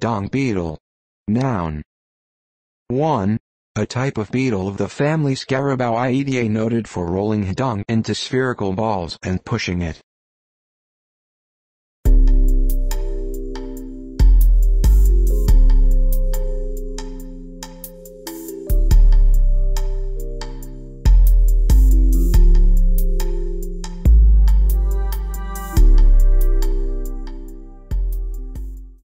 Dung beetle. Noun. 1. A type of beetle of the family Scarabaeidae noted for rolling dung into spherical balls and pushing it.